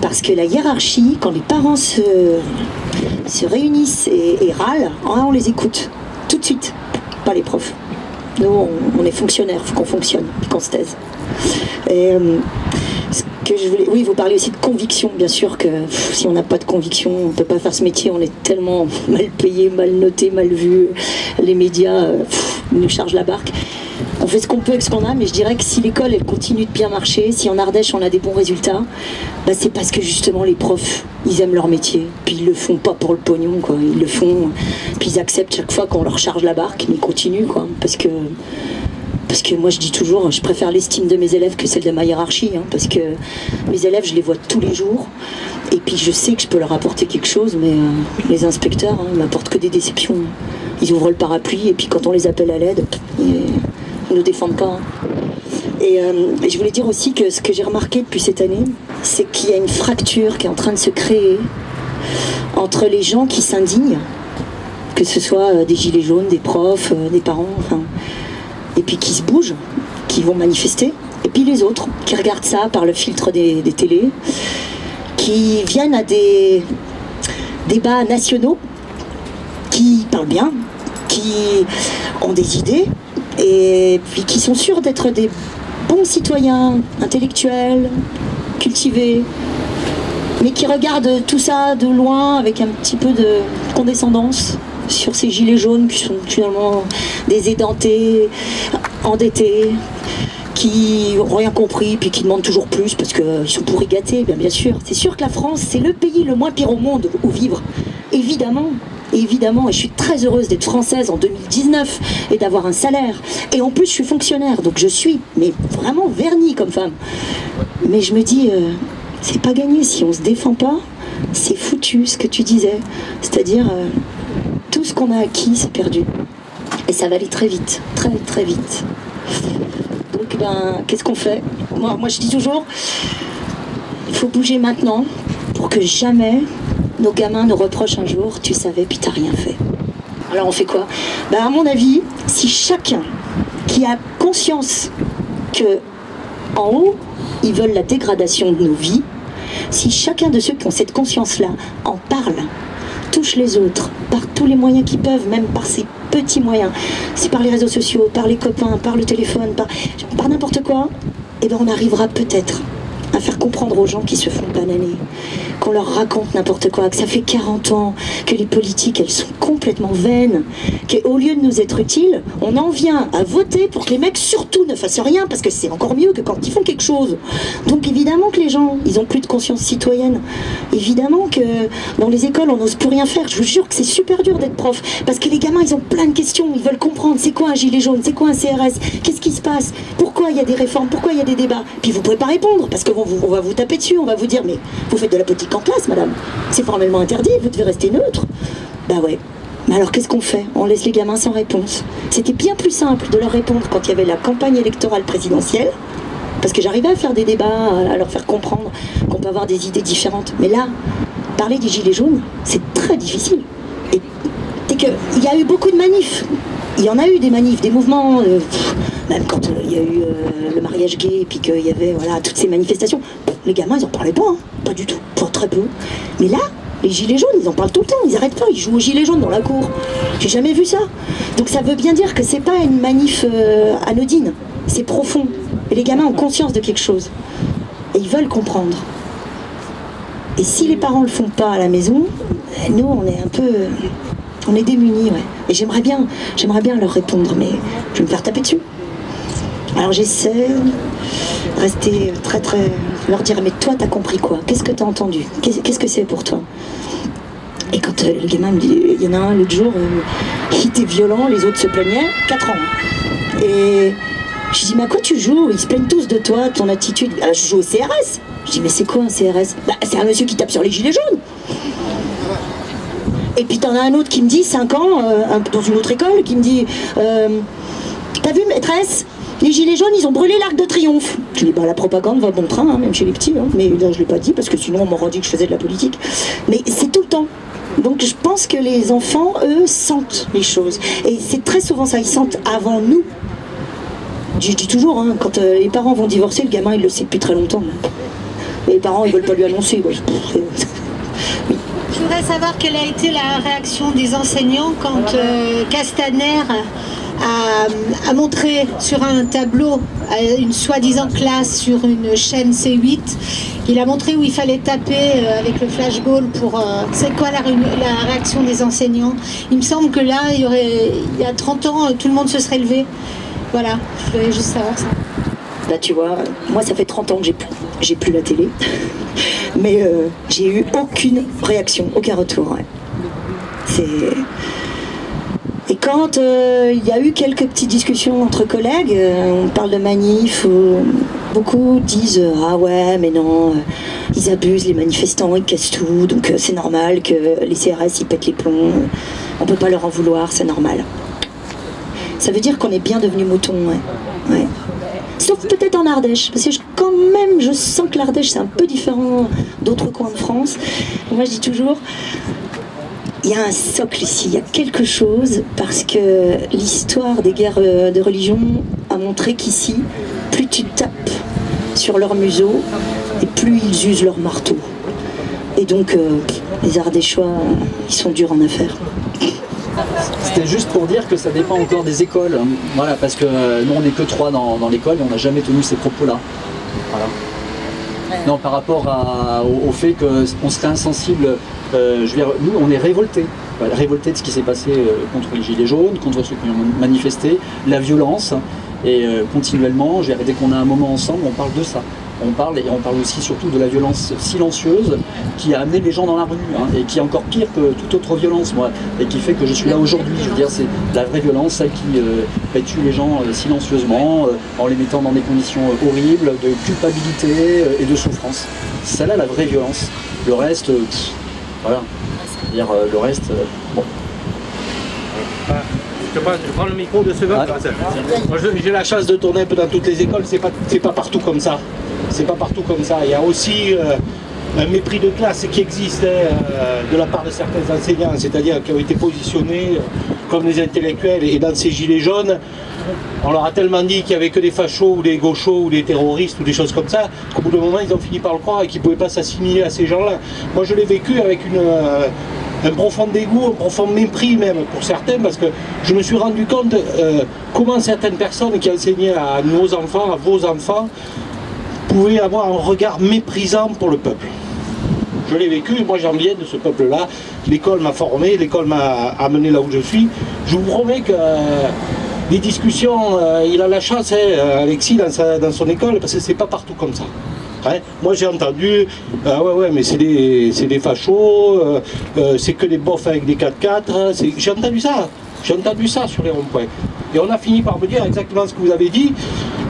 Parce que la hiérarchie, quand les parents se, se réunissent et, râlent, on les écoute. Tout de suite, pas les profs. Nous, on, est fonctionnaires, faut qu'on fonctionne, qu'on se taise. Euh, que je voulais... Oui, vous parlez aussi de conviction, bien sûr que si on n'a pas de conviction, on ne peut pas faire ce métier, on est tellement mal payé, mal noté, mal vu. Les médias euh, nous chargent la barque on fait ce qu'on peut avec ce qu'on a, mais je dirais que si l'école elle continue de bien marcher, si en Ardèche on a des bons résultats, bah, c'est parce que justement les profs ils aiment leur métier, puis ils le font pas pour le pognon quoi, ils le font, puis ils acceptent chaque fois qu'on leur charge la barque, mais ils continuent quoi, parce que parce que moi je dis toujours, je préfère l'estime de mes élèves que celle de ma hiérarchie, hein, parce que mes élèves je les vois tous les jours, et puis je sais que je peux leur apporter quelque chose, mais euh, les inspecteurs hein, ils m'apportent que des déceptions. Ils ouvrent le parapluie et puis quand on les appelle à l'aide, nous défendent pas. Hein. Euh, et, je voulais dire aussi que ce que j'ai remarqué depuis cette année, c'est qu'il y a une fracture qui est en train de se créer entre les gens qui s'indignent, que ce soit euh, des gilets jaunes, des profs, euh, des parents, et puis qui se bougent, qui vont manifester, et puis les autres qui regardent ça par le filtre des, des télés, qui viennent à des débats nationaux, qui parlent bien, qui ont des idées, et puis qui sont sûrs d'être des bons citoyens, intellectuels, cultivés, mais qui regardent tout ça de loin avec un petit peu de condescendance sur ces gilets jaunes qui sont finalement des édentés, endettés, qui n'ont rien compris puis qui demandent toujours plus parce qu'ils sont pourri gâtés, bien, bien sûr. C'est sûr que la France, c'est le pays le moins pire au monde où vivre, évidemment évidemment, et je suis très heureuse d'être française en 2019 et d'avoir un salaire. Et en plus, je suis fonctionnaire, donc je suis, mais vraiment vernie comme femme. Mais je me dis, euh, c'est pas gagné si on se défend pas. C'est foutu ce que tu disais. C'est-à-dire, euh, tout ce qu'on a acquis, c'est perdu. Et ça va aller très vite, très très vite. Donc, ben, qu'est-ce qu'on fait? Moi, moi, je dis toujours, il faut bouger maintenant pour que jamais nos gamins nous reprochent un jour, tu savais, puis t'as rien fait. Alors on fait quoi? Ben, À mon avis, si chacun qui a conscience que en haut, ils veulent la dégradation de nos vies, si chacun de ceux qui ont cette conscience-là en parle, touche les autres par tous les moyens qu'ils peuvent, même par ces petits moyens, c'est par les réseaux sociaux, par les copains, par le téléphone, par, par n'importe quoi, eh ben on arrivera peut-être faire comprendre aux gens qui se font bananer, qu'on leur raconte n'importe quoi, que ça fait 40 ans, que les politiques, elles sont complètement vaines, qu'au lieu de nous être utiles, on en vient à voter pour que les mecs surtout ne fassent rien, parce que c'est encore mieux que quand ils font quelque chose. Donc évidemment que les gens, ils ont plus de conscience citoyenne. Évidemment que dans les écoles, on n'ose plus rien faire. Je vous jure que c'est super dur d'être prof, parce que les gamins, ils ont plein de questions, ils veulent comprendre, c'est quoi un gilet jaune, c'est quoi un CRS, qu'est-ce qui se passe, pourquoi il y a des réformes, pourquoi il y a des débats? Puis vous pouvez pas répondre, parce que on va vous taper dessus, on va vous dire mais vous faites de la politique en classe, madame. C'est formellement interdit, vous devez rester neutre. Bah ouais. Mais alors qu'est-ce qu'on fait? On laisse les gamins sans réponse. C'était bien plus simple de leur répondre quand il y avait la campagne électorale présidentielle, parce que j'arrivais à faire des débats, à leur faire comprendre qu'on peut avoir des idées différentes. Mais là, parler des gilets jaunes, c'est très difficile. Et qu'il y a eu beaucoup de manifs. Il y en a eu des manifs, des mouvements. Euh, même quand euh, il y a eu euh, le mariage gay et puis qu'il y avait voilà, toutes ces manifestations, les gamins, ils en parlaient pas, hein. pas du tout, pas très peu. Mais là, les gilets jaunes, ils en parlent tout le temps, ils arrêtent pas, ils jouent aux gilets jaunes dans la cour. J'ai jamais vu ça. Donc ça veut bien dire que c'est pas une manif euh, anodine, c'est profond. Et les gamins ont conscience de quelque chose. Et ils veulent comprendre. Et si les parents le font pas à la maison, nous on est un peu. On est démunis, ouais. Et j'aimerais bien, j'aimerais bien leur répondre, mais je vais me faire taper dessus. Alors j'essaie rester très très. leur dire mais toi t'as compris quoi? Qu'est-ce que t'as entendu? Qu'est-ce que c'est pour toi? Et quand euh, le gamin me dit, il y en a un l'autre jour, euh, il était violent, les autres se plaignaient, 4 ans. Et je dis mais à quoi tu joues? Ils se plaignent tous de toi, ton attitude. Ah, je joue au CRS. Je dis mais c'est quoi un CRS bah, C'est un monsieur qui tape sur les gilets jaunes. Et puis t'en as un autre qui me dit, 5 ans, euh, dans une autre école, qui me dit T'as vu maîtresse? Les gilets jaunes, ils ont brûlé l'arc de triomphe. Je dis, bah, la propagande va bon train, hein, même chez les petits. Hein. Mais là, je ne l'ai pas dit parce que sinon, on m'aurait dit que je faisais de la politique. Mais c'est tout le temps. Donc je pense que les enfants, eux, sentent les choses. Et c'est très souvent ça, ils sentent avant nous. Je dis toujours, hein, quand euh, les parents vont divorcer, le gamin, il le sait depuis très longtemps. Les parents, ils veulent pas lui annoncer. Je voudrais savoir quelle a été la réaction des enseignants quand euh, Castaner a, montré sur un tableau une soi-disant classe sur une chaîne C8. Il a montré où il fallait taper euh, avec le flashball pour. Euh, c'est quoi la, réaction des enseignants Il me semble que là, il y, aurait, il y a 30 ans, tout le monde se serait levé. Voilà, je voulais juste savoir ça. Là, tu vois, moi, ça fait 30 ans que j'ai plus, plus la télé. Mais euh, j'ai eu aucune réaction, aucun retour. C'est. Et quand euh, il y a eu quelques petites discussions entre collègues, euh, on parle de manif, beaucoup disent Ah ouais, mais non, ils abusent, les manifestants, ils cassent tout, donc c'est normal que les CRS ils pètent les plombs, on peut pas leur en vouloir, c'est normal. Ça veut dire qu'on est bien devenu mouton, ouais. Sauf peut-être en Ardèche, parce que quand même, je sens que l'Ardèche, c'est un peu différent d'autres coins de France. Moi, je dis toujours, il y a un socle ici, il y a quelque chose, parce que l'histoire des guerres euh, de religion a montré qu'ici, plus tu tapes sur leur museau, et plus ils usent leur marteau. Et donc, euh, les Ardéchois, ils sont durs en affaires. C'était juste pour dire que ça dépend encore des écoles. Voilà, parce que euh, nous on n'est que trois dans, l'école et on n'a jamais tenu ces propos-là. Voilà. Non, par rapport au, fait qu'on serait insensible, euh, je veux dire, nous on est révoltés. révoltés de ce qui s'est passé euh, contre les Gilets jaunes, contre ceux qui ont manifesté, la violence. Et continuellement, dès qu'on a un moment ensemble, on parle de ça on parle, et on parle aussi surtout de la violence silencieuse qui a amené les gens dans la rue, hein, et qui est encore pire que toute autre violence, moi, et qui fait que je suis là aujourd'hui. Je veux dire, c'est la vraie violence, celle qui euh, tue les gens euh, silencieusement, euh, en les mettant dans des conditions horribles, de culpabilité et de souffrance. C'est celle-là la vraie violence. Le reste, voilà. dire le reste, Je, prends le micro de ce gars. Moi, j'ai la chance de tourner un peu dans toutes les écoles, c'est pas, pas partout comme ça c'est pas partout comme ça. Il y a aussi euh, un mépris de classe qui existait euh, de la part de certains enseignants, c'est-à-dire qui ont été positionnés euh, comme des intellectuels. Et dans ces gilets jaunes, on leur a tellement dit qu'il n'y avait que des fachos ou des gauchos ou des terroristes ou des choses comme ça, qu'au bout d'un moment, ils ont fini par le croire et qu'ils ne pouvaient pas s'assimiler à ces gens-là. Moi, je l'ai vécu avec une, un profond dégoût, un profond mépris même pour certains, parce que je me suis rendu compte comment certaines personnes qui enseignaient à nos enfants, à vos enfants, pouvait avoir un regard méprisant pour le peuple. Je l'ai vécu, moi j'en viens de ce peuple-là. L'école m'a formé, l'école m'a amené là où je suis. Je vous promets que euh, les discussions, euh, il a la chance, hein, Alexis, dans, son école, parce que c'est pas partout comme ça. Moi j'ai entendu, euh, ouais ouais mais c'est des, des, fachos, c'est que des bofs avec des 4x4, j'ai entendu ça, j'ai entendu ça sur les ronds-points. Et on a fini par me dire exactement ce que vous avez dit,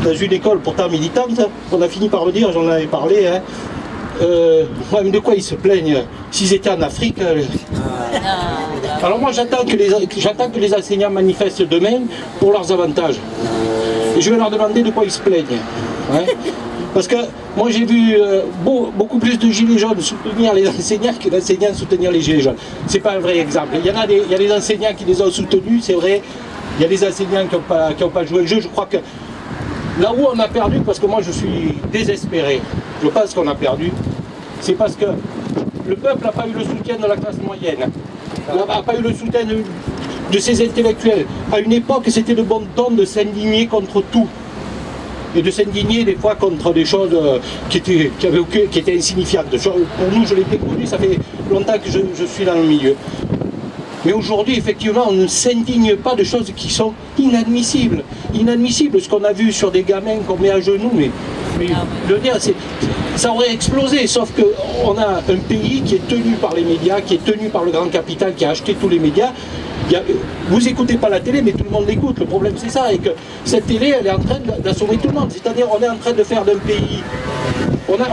dans une école pourtant militante, on a fini par me dire, j'en avais parlé, hein, euh, mais de quoi ils se plaignent S'ils étaient en Afrique. Euh, alors moi j'attends que, les, que les enseignants manifestent demain pour leurs avantages. Et je vais leur demander de quoi ils se plaignent. Hein. Parce que moi j'ai vu euh, beaucoup plus de gilets jaunes soutenir les enseignants que d'enseignants soutenir les gilets jaunes. C'est pas un vrai exemple. Il y, en a des, il y a des enseignants qui les ont soutenus, c'est vrai. Il y a des enseignants qui n'ont pas, pas joué le jeu. Je crois que Là où on a perdu, parce que moi je suis désespéré, je pense qu'on a perdu, c'est parce que le peuple n'a pas eu le soutien de la classe moyenne, n'a pas eu le soutien de, ses intellectuels. À une époque, c'était le bon temps de s'indigner contre tout. Et de s'indigner des fois contre des choses euh, qui étaient, qui, étaient insignifiantes. Pour nous, je l'ai connu, ça fait longtemps que je suis dans le milieu. Mais aujourd'hui, effectivement, on ne s'indigne pas de choses qui sont inadmissibles. Inadmissibles, ce qu'on a vu sur des gamins qu'on met à genoux, mais, le dire, ça aurait explosé, sauf qu'on a un pays qui est tenu par les médias, qui est tenu par le grand capital, qui a acheté tous les médias. Vous écoutez pas la télé, mais tout le monde l'écoute. Le problème, c'est ça, et que cette télé, elle est en train d'assommer tout le monde. C'est-à-dire, on est en train de faire d'un pays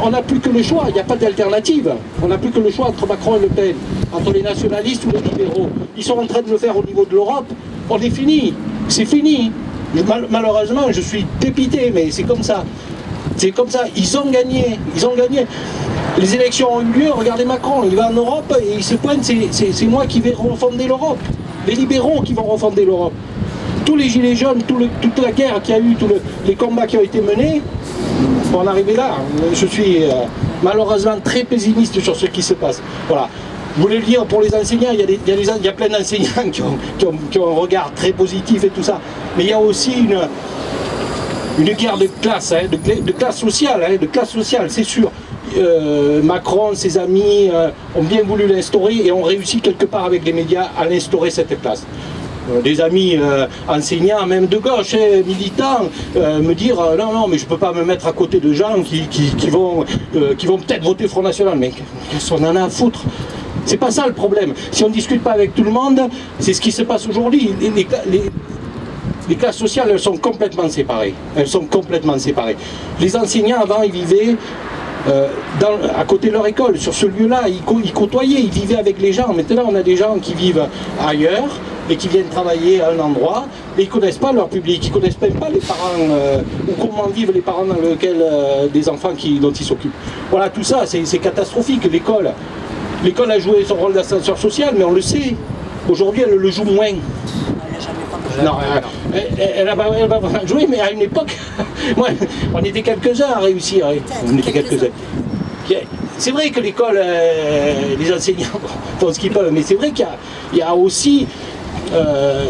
on n'a plus que le choix, il n'y a pas d'alternative. On n'a plus que le choix entre Macron et Le Pen, entre les nationalistes ou les libéraux. Ils sont en train de le faire au niveau de l'Europe. On est fini, c'est fini. malheureusement, je suis dépité, mais c'est comme ça. C'est comme ça, ils ont gagné, ils ont gagné. Les élections ont eu lieu, regardez Macron, il va en Europe et il se pointe, c'est moi qui vais refonder l'Europe. Les libéraux qui vont refonder l'Europe. Tous les gilets jaunes, toute la guerre qu'il y a eu, tous les combats qui ont été menés, pour en arriver là. Je suis, euh, malheureusement très pessimiste sur ce qui se passe. Voilà. Je voulais le dire pour les enseignants, il y a, plein d'enseignants qui ont, qui qui un regard très positif et tout ça. Mais il y a aussi une, guerre de classe, hein, de classe sociale, hein, de classe sociale, c'est sûr. Euh, Macron, ses amis euh, ont bien voulu l'instaurer et ont réussi quelque part avec les médias à l'instaurer cette classe. Euh, Des amis enseignants, même de gauche, hein, militants, me dire non, non, mais je ne peux pas me mettre à côté de gens qui, vont, vont peut-être voter Front National. Mais qu'est-ce qu'on en a à foutre? C'est pas ça le problème. Si on ne discute pas avec tout le monde, c'est ce qui se passe aujourd'hui. Les- les classes sociales, elles sont complètement séparées. Elles sont complètement séparées. Les enseignants, avant, ils vivaient euh, à côté de leur école, sur ce lieu-là, ils, côtoyaient, ils vivaient avec les gens. Maintenant, on a des gens qui vivent ailleurs et qui viennent travailler à un endroit et ils ne connaissent pas leur public, ils ne connaissent même pas les parents euh, ou comment vivent les parents dans lequel euh, des enfants qui, dont ils s'occupent. Voilà, tout ça, c'est c'est catastrophique. L'école, l'école a joué son rôle d'ascenseur social, mais on le sait. Aujourd'hui, elle le joue moins. Non, euh, elle, elle, a pas, elle joué, mais à une époque, moi, on était quelques-uns à réussir. On était quelques-uns. C'est vrai que l'école, euh, les enseignants font ce qu'ils peuvent, mais c'est vrai qu'il y a- il y, a aussi, euh,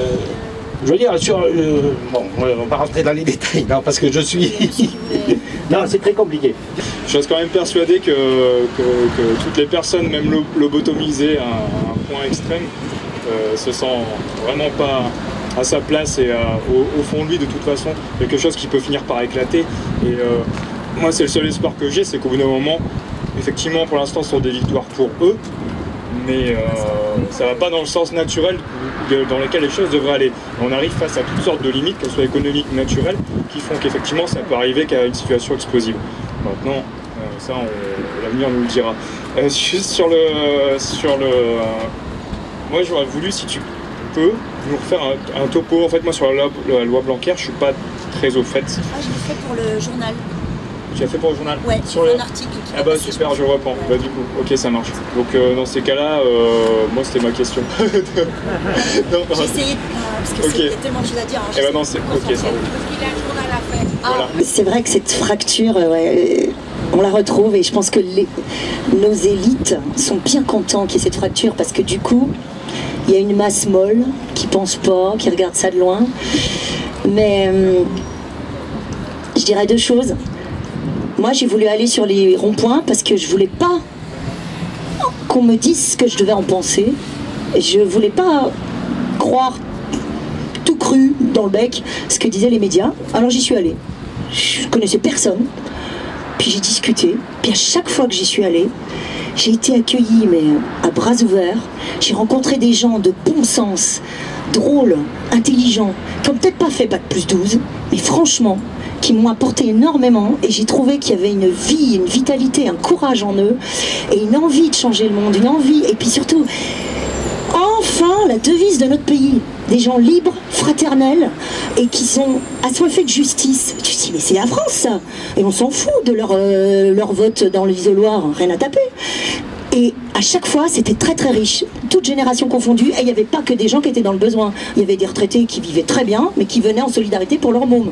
je veux dire, sur, euh, bon, on va pas rentrer dans les détails, non, parce que je suis, non, c'est très compliqué. Je reste quand même persuadé que, que- que toutes les personnes, même lo- lobotomisées à un point extrême, euh, se sentent vraiment pas à sa place et à- au, fond de lui de toute façon, quelque chose qui peut finir par éclater. Et euh, moi, c'est le seul espoir que j'ai, c'est qu'au bout d'un moment, effectivement, pour l'instant, ce sont des victoires pour eux, mais euh, ça va pas dans le sens naturel dans lequel les choses devraient aller. On arrive face à toutes sortes de limites, qu'elles soient économiques naturelles, qui font qu'effectivement ça peut arriver qu'à une situation explosive. Maintenant, euh, ça, l'avenir nous le dira. Euh, juste sur le, sur le, euh, moi j'aurais voulu si tu peux nous refaire un, un topo. En fait, moi sur la, loi- la loi Blanquer, je suis pas très au fait. Ah, je l'ai fait pour le journal. Tu as fait pour le journal Ouais, Sur le- un article qui Ah bah super, je reprends. Bah du coup, ok ça marche. Donc euh, dans ces cas-là, euh, moi c'était ma question. non, J'ai essayé de pas, parce que Ok. c'est- il y a tellement de choses à dire. hein, Eh ben j'essaie non, c'est- ok, ça roule. Parce qu'il a un journal à faire. Ah, Voilà. C'est vrai que cette fracture, euh, ouais, on la retrouve et je pense que les- nos élites sont bien contents qu'il y ait cette fracture parce que du coup, il y a une masse molle qui pense pas, qui regarde ça de loin. Mais hum, je dirais deux choses. Moi, j'ai voulu aller sur les ronds-points parce que je voulais pas qu'on me dise ce que je devais en penser. Je voulais pas croire tout cru dans le bec ce que disaient les médias. Alors j'y suis allée. Je connaissais personne. Puis j'ai discuté. Puis à chaque fois que j'y suis allée, j'ai été accueillie mais à bras ouverts. J'ai rencontré des gens de bon sens, drôles, intelligents, qui ont peut-être pas fait bac plus 12, mais franchement, qui m'ont apporté énormément et j'ai trouvé qu'il y avait une vie, une vitalité, un courage en eux et une envie de changer le monde, une envie et puis surtout enfin la devise de notre pays. Des gens libres, fraternels et qui sont assoiffés de justice. Tu te dis, mais c'est la France Et on s'en fout de leur, euh, vote dans l'isoloir, rien à taper. Et à chaque fois, c'était très très riche, toutes générations confondues, et il n'y avait pas que des gens qui étaient dans le besoin. Il y avait des retraités qui vivaient très bien, mais qui venaient en solidarité pour leur môme.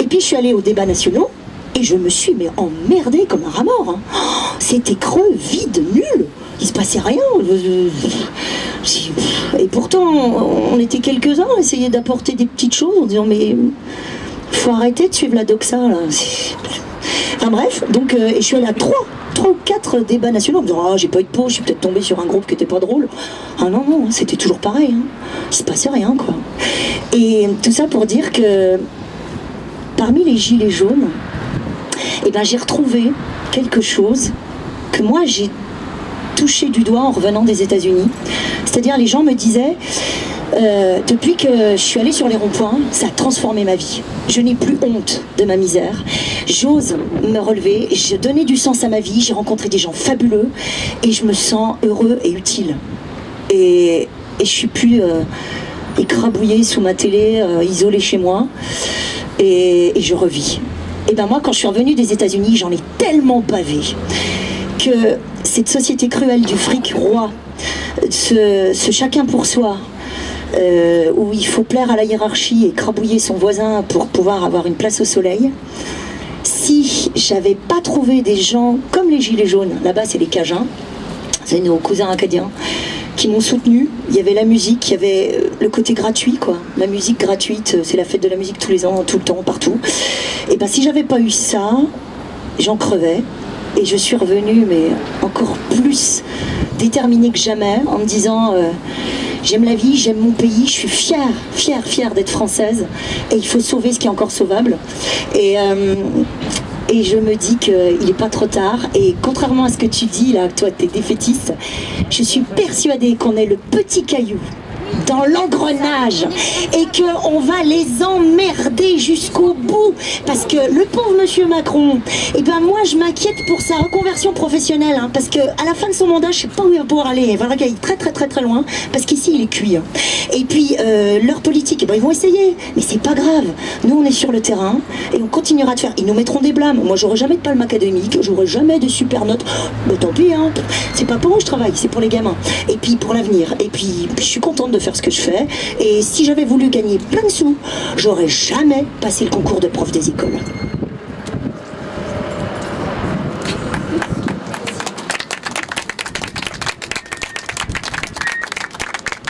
Et puis je suis allée aux débats nationaux, et je me suis mais emmerdée comme un rat mort. hein. Oh, C'était creux, vide, nul. Il se passait rien. Et pourtant, on était quelques-uns à essayer d'apporter des petites choses en disant mais faut arrêter de suivre la doxa là. Enfin bref, donc euh, je suis allée à trois, trois ou quatre débats nationaux en me disant ah j'ai pas eu de peau, je suis peut-être tombée sur un groupe qui était pas drôle. Ah non non, c'était toujours pareil. Hein. Il se passait rien quoi. Et tout ça pour dire que parmi les gilets jaunes, eh ben, j'ai retrouvé quelque chose que moi j'ai touché du doigt en revenant des États-Unis. C'est-à-dire les gens me disaient, euh, depuis que je suis allée sur les ronds-points, ça a transformé ma vie. Je n'ai plus honte de ma misère. J'ose me relever, je donnais du sens à ma vie, j'ai rencontré des gens fabuleux et je me sens heureux et utile. Et, et je suis plus euh, écrabouillée sous ma télé, euh, isolée chez moi, et, je revis. Et ben moi, quand je suis revenue des États-Unis, j'en ai tellement bavé que cette société cruelle du fric roi, ce, chacun pour soi, euh, où il faut plaire à la hiérarchie et crabouiller son voisin pour pouvoir avoir une place au soleil, si j'avais pas trouvé des gens comme les Gilets jaunes. Là-bas, c'est les Cajuns, c'est nos cousins acadiens qui m'ont soutenu. Il y avait la musique, il y avait euh, le côté gratuit, quoi. La musique gratuite, euh, c'est la fête de la musique tous les ans, tout le temps, partout. Et ben si j'avais pas eu ça, j'en crevais. Et je suis revenue, mais encore plus déterminée que jamais, en me disant euh, j'aime la vie, j'aime mon pays, je suis fière, fière, fière d'être française. Et il faut sauver ce qui est encore sauvable. Et, euh, je me dis qu'il n'est pas trop tard. Et contrairement à ce que tu dis, là, toi, tu es défaitiste, je suis persuadée qu'on est le petit caillou dans l'engrenage et qu'on va les emmerder jusqu'au bout. Parce que le pauvre monsieur Macron et ben moi je m'inquiète pour sa reconversion professionnelle hein, parce que à la fin de son mandat je sais pas où il va pouvoir aller. Il va aller très très très très loin parce qu'ici il est cuit hein. et puis euh, leur politique eh ben, ils vont essayer mais c'est pas grave. Nous on est sur le terrain et on continuera de faire. Ils nous mettront des blâmes. Moi j'aurai jamais de palme académique j'aurai jamais de super notes mais tant pis hein. c'est pas pour que je travaille c'est pour les gamins. Et puis pour l'avenir. Et puis je suis contente de faire ce que je fais. Et si j'avais voulu gagner plein de sous, j'aurais jamais passé le concours de prof des écoles.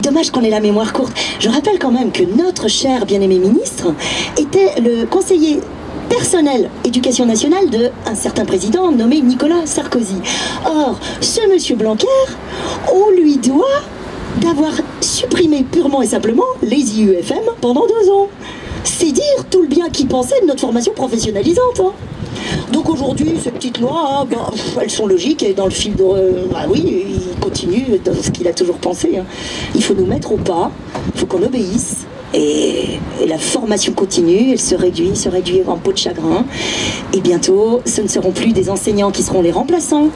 Dommage qu'on ait la mémoire courte. Je rappelle quand même que notre cher bien-aimé ministre était le conseiller personnel éducation nationale de un certain président nommé Nicolas Sarkozy. Or, ce monsieur Blanquer, on lui doit d'avoir supprimé purement et simplement les IUFM pendant deux ans. C'est dire tout le bien qu'il pensait de notre formation professionnalisante. hein. Donc aujourd'hui, ces petites lois, hein, bah, elles sont logiques et dans le fil de... euh, bah oui, il continue dans ce qu'il a toujours pensé. hein. Il faut nous mettre au pas, il faut qu'on obéisse. Et, et la formation continue, elle se réduit, se réduit en peau de chagrin. Et bientôt, ce ne seront plus des enseignants qui seront les remplaçants,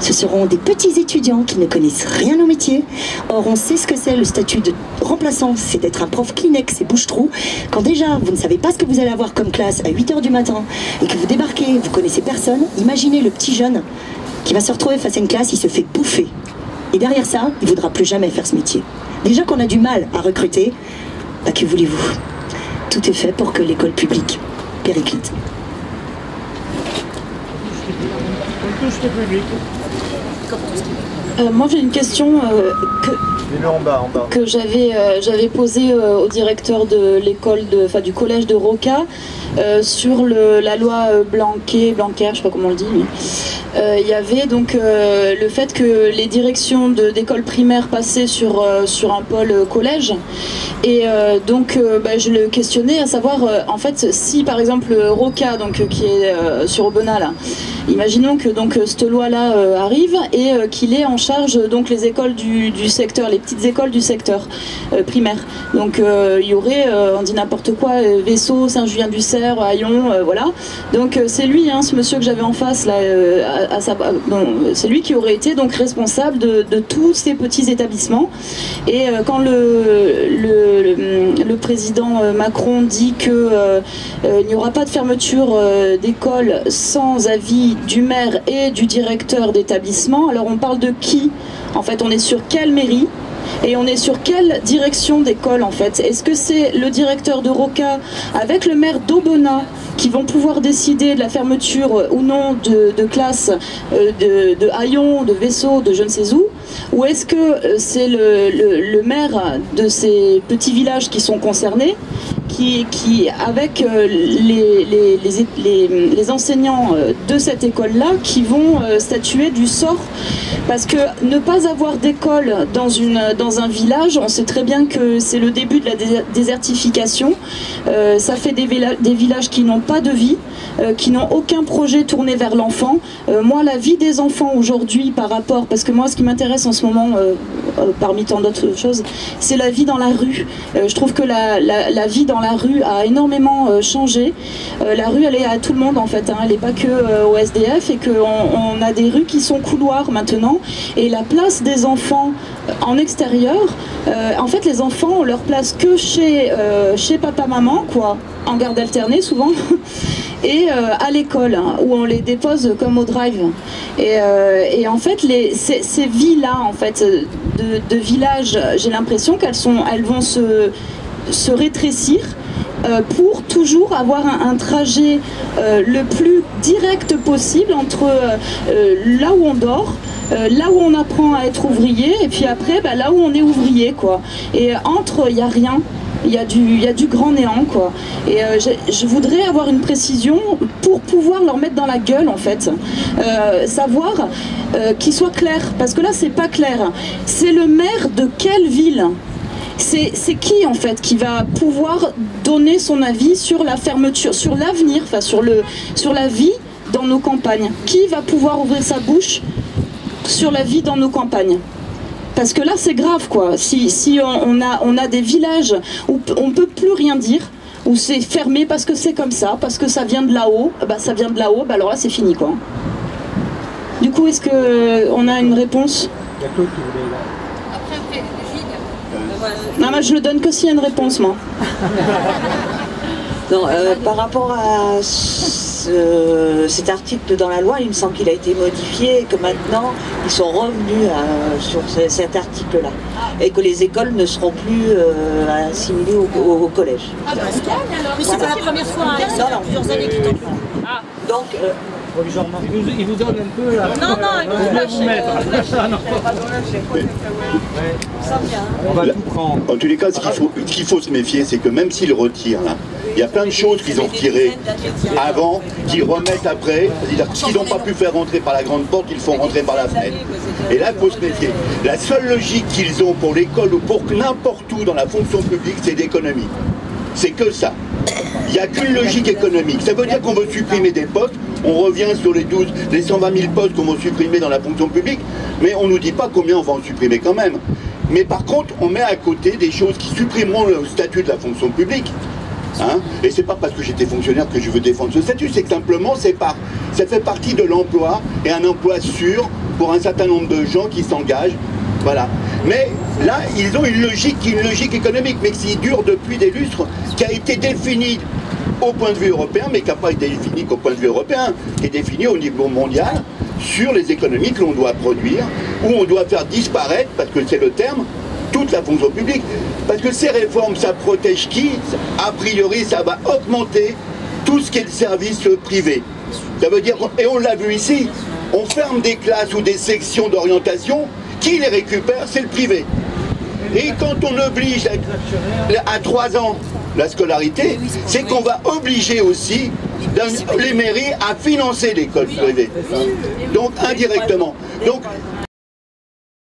ce seront des petits étudiants qui ne connaissent rien au métier. Or, on sait ce que c'est le statut de remplaçant, c'est d'être un prof Kleenex et bouche-trou. Quand déjà, vous ne savez pas ce que vous allez avoir comme classe à 8h du matin et que vous débarquez, vous connaissez personne, imaginez le petit jeune qui va se retrouver face à une classe, il se fait bouffer. Et derrière ça, il ne voudra plus jamais faire ce métier. Déjà qu'on a du mal à recruter, bah que voulez-vous? Tout est fait pour que l'école publique périclite. Euh, moi j'ai une question euh, que, Mets-le en bas, en bas. que j'avais euh, j'avais posée euh, au directeur de l'école de enfin du collège de Roca euh, sur le, la loi Blanquet Blanquer je sais pas comment on le dit mais euh, il y avait donc euh, le fait que les directions de- d'écoles primaires passaient sur euh, sur un pôle collège. Et euh, donc euh, bah, je le questionnais à savoir euh, en fait si par exemple Roca donc euh, qui est euh, sur Aubenas là Imaginons que donc euh, cette loi-là euh, arrive et euh, qu'il ait en charge donc les écoles du, secteur, les petites écoles du secteur primaire. Donc il y aurait, on dit n'importe quoi, Vaisseau, Saint-Julien-du-Cerf, Hayon, voilà. Donc c'est lui, hein, ce monsieur que j'avais en face là, c'est lui qui aurait été donc responsable de, tous ces petits établissements. Et quand le, le, président Macron dit que il n'y aura pas de fermeture d'école sans avis du maire et du directeur d'établissement. Alors on parle de qui En fait, on est sur quelle mairie? Et on est sur quelle direction d'école en fait? Est-ce que c'est le directeur de Roca avec le maire d'Aubenas qui vont pouvoir décider de la fermeture euh, ou non de, de classes euh, de, Hayon, de Vaisseau, de je ne sais où? Ou est-ce que euh, c'est le maire de ces petits villages qui sont concernés qui, avec euh, les, les, les, enseignants euh, de cette école-là, qui vont euh, statuer du sort. Parce que ne pas avoir d'école dans, dans un village, on sait très bien que c'est le début de la dé- désertification. Ça fait des, villa- des villages qui n'ont pas de vie, qui n'ont aucun projet tourné vers l'enfant. Moi, la vie des enfants aujourd'hui par rapport, parce que moi, ce qui m'intéresse en ce moment, parmi tant d'autres choses, c'est la vie dans la rue. Je trouve que la, la- la vie dans la rue a énormément euh, changé. Euh, la rue, elle est à tout le monde en fait. hein. Elle n'est pas que euh, au SDF et qu'on on a des rues qui sont couloirs maintenant. Et la place des enfants en extérieur, en fait, les enfants, on leur place que chez, papa-maman, quoi, en garde alternée souvent. et à l'école hein, où on les dépose comme au drive. Et, en fait, ces, ces vies-là, en fait, de, de villages, j'ai l'impression qu'elles sont, elles vont se, se rétrécir. euh, pour toujours avoir un, trajet euh, le plus direct possible entre euh, là où on dort, là où on apprend à être ouvrier, et puis après, bah, là où on est ouvrier, quoi. Et entre, il n'y a rien. Il y, a du, grand néant, quoi. Et je, voudrais avoir une précision pour pouvoir leur mettre dans la gueule, en fait. Savoir qu'il soit clair. Parce que là, c'est pas clair. C'est le maire de quelle ville? C'est qui en fait qui va pouvoir donner son avis sur la fermeture, sur l'avenir, sur, la vie dans nos campagnes? Qui va pouvoir ouvrir sa bouche sur la vie dans nos campagnes? Parce que là c'est grave quoi. Si, on, a, des villages où on peut plus rien dire, où c'est fermé parce que c'est comme ça, parce que ça vient de là-haut, bah ça vient de là-haut, bah alors là c'est fini quoi. Du coup est-ce que on a une réponse? Non moi je le donne que s'il y a une réponse moi. Non, euh, par rapport à ce- cet article dans la loi, il me semble qu'il a été modifié et que maintenant ils sont revenus à- sur ce- cet article-là. Et que les écoles ne seront plus euh, assimilées au, au- au collège. Mais c'est pas la première fois, hein, ça fait plusieurs années qu'il t'en parle. Donc, euh, Il vous, il vous donne un peu là. Non, non, il Vous faut voulez vous mettre. Non. On va tout prendre. En tous les cas, ce qu'il faut, ce qu'il faut se méfier, c'est que même s'ils retirent, là, il y a plein de choses qu'ils ont retirées avant, qu'ils remettent après. C'est-à-dire qu'ils n'ont pas pu faire rentrer par la grande porte, ils font rentrer par la fenêtre. Et là, il faut se méfier. La seule logique qu'ils ont pour l'école ou pour n'importe où dans la fonction publique, c'est d'économie. C'est que ça. Il n'y a qu'une logique économique. Ça veut dire qu'on veut supprimer des postes. On revient sur les 12, les 120 000 postes qu'on va supprimer dans la fonction publique, mais on ne nous dit pas combien on va en supprimer quand même. Mais par contre, on met à côté des choses qui supprimeront le statut de la fonction publique. Hein et c'est pas parce que j'étais fonctionnaire que je veux défendre ce statut, c'est simplement par, ça fait partie de l'emploi et un emploi sûr pour un certain nombre de gens qui s'engagent. Voilà. Mais là, ils ont une logique une logique économique, mais qui dure depuis des lustres, qui a été définie au point de vue européen, mais qui n'a pas été définie qu'au point de vue européen, qui est définie au niveau mondial sur les économies que l'on doit produire, où on doit faire disparaître, parce que c'est le terme, toute la fonction publique. Parce que ces réformes, ça protège qui? A priori, ça va augmenter tout ce qui est le service privé. Ça veut dire, et on l'a vu ici, on ferme des classes ou des sections d'orientation, qui les récupère? C'est le privé. Et quand on oblige à, à 3 ans la scolarité, c'est qu'on va obliger aussi les mairies à financer l'école privée. Donc indirectement.